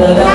네.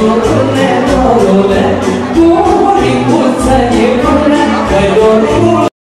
Lord.